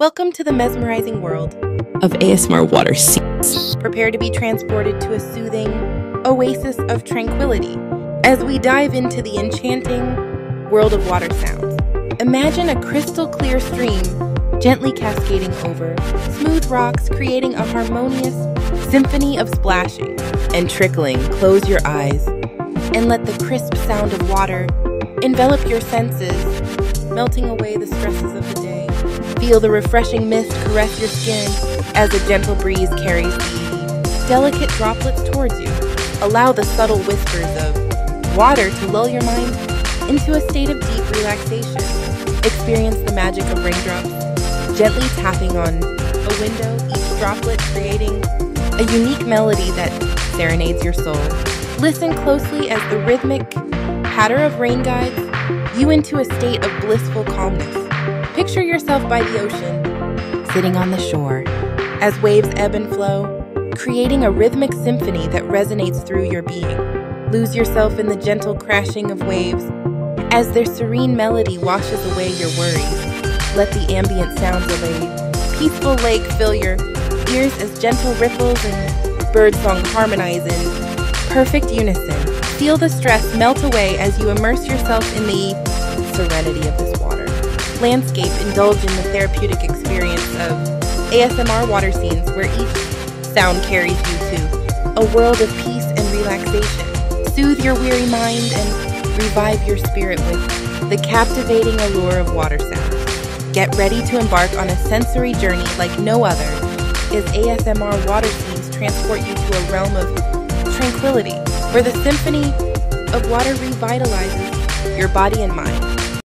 Welcome to the mesmerizing world of ASMR water scenes. Prepare to be transported to a soothing oasis of tranquility as we dive into the enchanting world of water sounds. Imagine a crystal clear stream gently cascading over smooth rocks, creating a harmonious symphony of splashing and trickling. Close your eyes and let the crisp sound of water envelop your senses, melting away the stresses of the day. Feel the refreshing mist caress your skin as a gentle breeze carries delicate droplets towards you. Allow the subtle whispers of water to lull your mind into a state of deep relaxation. Experience the magic of raindrops, gently tapping on a window, each droplet creating a unique melody that serenades your soul. Listen closely as the rhythmic patter of rain guides you into a state of blissful calmness. Picture yourself by the ocean, sitting on the shore, as waves ebb and flow, creating a rhythmic symphony that resonates through your being. Lose yourself in the gentle crashing of waves as their serene melody washes away your worries. Let the ambient sounds of a peaceful lake fill your ears as gentle ripples and birdsong harmonize in perfect unison. Feel the stress melt away as you immerse yourself in the serenity of this. Landscape indulge in the therapeutic experience of ASMR water scenes where each sound carries you to a world of peace and relaxation. Soothe your weary mind and revive your spirit with the captivating allure of water sound. Get ready to embark on a sensory journey like no other as ASMR water scenes transport you to a realm of tranquility, where the symphony of water revitalizes your body and mind.